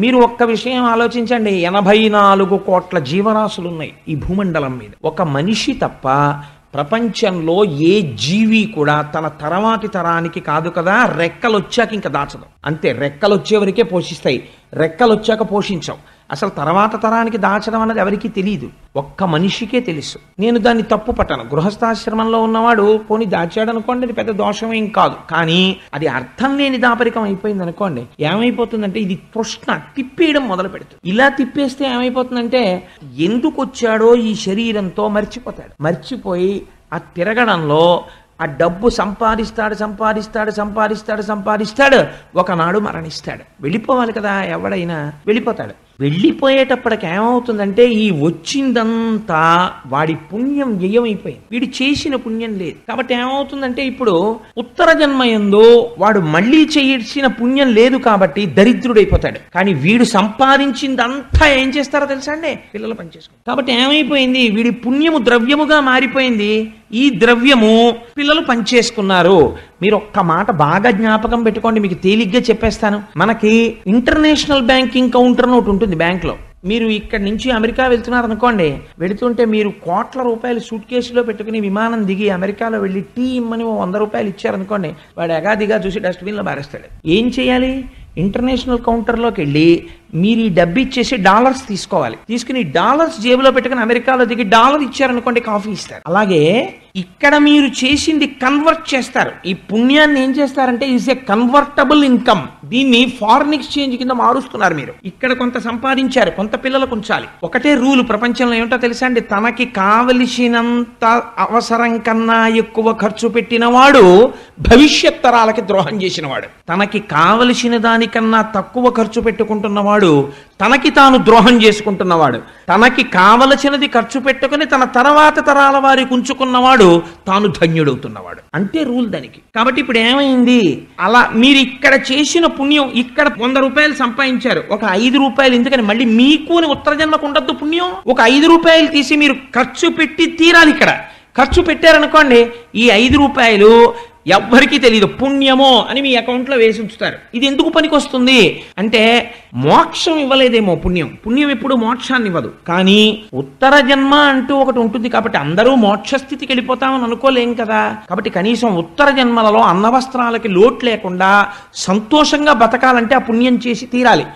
మీరు ఒక్క విషయం ఆలోచించండి. ఎనభై నాలుగు కోట్ల జీవరాశులు ఉన్నాయి ఈ భూమండలం మీద. ఒక మనిషి తప్ప ప్రపంచంలో ఏ జీవి కూడా తన తర్వాతి తరానికి కాదు కదా రెక్కలు వచ్చాక ఇంకా దాచదు. అంతే రెక్కలు వచ్చేవరకే పోషిస్తాయి. రెక్కలు వచ్చాక పోషించవు. అసలు తర్వాత తరానికి దాచడం అన్నది ఎవరికీ తెలియదు ఒక్క మనిషికే తెలుసు. నేను దాన్ని తప్పు పట్టాను. గృహస్థాశ్రమంలో ఉన్నవాడు పోని దాచాడు అనుకోండి అది పెద్ద దోషం ఏం కాదు. కానీ అది అర్థం లేని దాపరికం అయిపోయింది అనుకోండి ఏమైపోతుందంటే ఇది తృష్ణ తిప్పేయడం మొదలు పెడుతుంది. ఇలా తిప్పేస్తే ఏమైపోతుందంటే ఎందుకు వచ్చాడో ఈ శరీరంతో మర్చిపోతాడు. మర్చిపోయి ఆ తిరగడంలో ఆ డబ్బు సంపాదిస్తాడు సంపాదిస్తాడు సంపాదిస్తాడు సంపాదిస్తాడు ఒకనాడు మరణిస్తాడు. వెళ్ళిపోవాలి కదా ఎవడైనా? వెళ్ళిపోతాడు. వెళ్ళిపోయేటప్పటికి ఏమవుతుందంటే ఈ వచ్చిందంతా వాడి పుణ్యం వ్యయమైపోయింది. వీడు చేసిన పుణ్యం లేదు. కాబట్టి ఏమవుతుందంటే ఇప్పుడు ఉత్తర జన్మయందు వాడు మళ్ళీ చేయాల్సిన పుణ్యం లేదు కాబట్టి దరిద్రుడైపోతాడు. కానీ వీడు సంపాదించిందంతా ఏం చేస్తారో తెలుసా అండి? పిల్లలు పనిచేసుకుంటారు. కాబట్టి ఏమైపోయింది? వీడి పుణ్యము ద్రవ్యముగా మారిపోయింది. ఈ ద్రవ్యము పిల్లలు పనిచేసుకున్నారు. మీరు ఒక్క మాట బాగా జ్ఞాపకం పెట్టుకోండి మీకు తేలిగ్గా చెప్పేస్తాను. మనకి ఇంటర్నేషనల్ బ్యాంకింగ్ కౌంటర్ ఒకటి ఉంటుంది బ్యాంక్లో. మీరు ఇక్కడ నుంచి అమెరికా వెళ్తున్నారు అనుకోండి వెళుతుంటే మీరు కోట్ల రూపాయలు సూట్ కేసులో పెట్టుకుని విమానం దిగి అమెరికాలో వెళ్ళి టీ ఇమ్మని ఓ వంద రూపాయలు ఇచ్చారనుకోండి వాడు ఎగాదిగా చూసి డస్ట్బిన్లో బారేస్తాడు ఏం చేయాలి? ఇంటర్నేషనల్ కౌంటర్లోకి వెళ్ళి మీరు ఈ డబ్బు ఇచ్చేసి డాలర్స్ తీసుకోవాలి. తీసుకుని డాలర్స్ జేబులో పెట్టుకుని అమెరికాలో దిగి డాలర్ ఇచ్చారనుకోండి కాఫీ ఇస్తారు. అలాగే ఇక్కడ మీరు చేసింది కన్వర్ట్ చేస్తారు. ఈ పుణ్యాన్ని ఏం చేస్తారంటే ఈజ్ ఏ కన్వర్టబుల్ ఇన్కమ్ దీన్ని ఫారిన్ ఎక్స్చేంజ్ కింద మారుస్తున్నారు మీరు. ఇక్కడ కొంత సంపాదించారు కొంత పిల్లలకు ఉంచాలి. ఒకటే రూల్ ప్రపంచంలో ఏమిటో తెలుసా అండి? తనకి కావలసినంత అవసరం కన్నా ఎక్కువ ఖర్చు పెట్టిన వాడు భవిష్యత్ తరాలకి ద్రోహం చేసిన వాడు తనకి కావలసిన దానికన్నా తక్కువ ఖర్చు పెట్టుకుంటున్నవాడు తనకి తాను ద్రోహం చేసుకుంటున్నవాడు. తనకి కావలసినది ఖర్చు పెట్టుకుని తన తర్వాత తరాల వారికి ఉంచుకున్నవాడు తాను ధన్యుడవుతున్నవాడు. అంటే రూల్ దానికి. కాబట్టి ఇప్పుడు ఏమైంది? అలా మీరు ఇక్కడ చేసిన పుణ్యం ఇక్కడ వంద రూపాయలు సంపాదించారు. ఒక ఐదు రూపాయలు ఎందుకని మళ్ళీ మీకు అని ఉత్తర జన్మకు ఉండద్దు పుణ్యం? ఒక ఐదు రూపాయలు తీసి మీరు ఖర్చు పెట్టి తీరాలి ఇక్కడ. ఖర్చు పెట్టారనుకోండి ఈ ఐదు రూపాయలు ఎవ్వరికీ తెలియదు పుణ్యమో అని మీ అకౌంట్లో వేసి ఉంచుతారు. ఇది ఎందుకు పనికొస్తుంది? అంటే మోక్షం ఇవ్వలేదేమో పుణ్యం. పుణ్యం ఎప్పుడు మోక్షాన్ని ఇవ్వదు. కానీ ఉత్తర జన్మ అంటూ ఒకటి ఉంటుంది కాబట్టి అందరూ మోక్ష స్థితికి వెళ్ళిపోతామని అనుకోలేం కదా? కాబట్టి కనీసం ఉత్తర జన్మలలో అన్నవస్త్రాలకి లోటు లేకుండా సంతోషంగా బతకాలంటే ఆ పుణ్యం చేసి తీరాలి.